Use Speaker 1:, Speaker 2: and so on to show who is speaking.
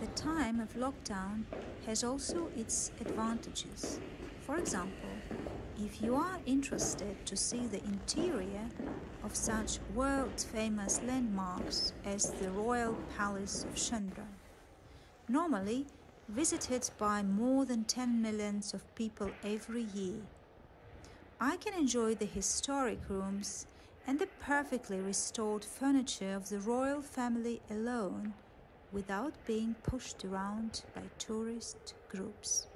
Speaker 1: the time of lockdown has also its advantages. For example, if you are interested to see the interior of such world famous landmarks as the Royal Palace of Schönbrunn, normally visited by more than 10 millions of people every year, I can enjoy the historic rooms and the perfectly restored furniture of the royal family alone without being pushed around by tourist groups.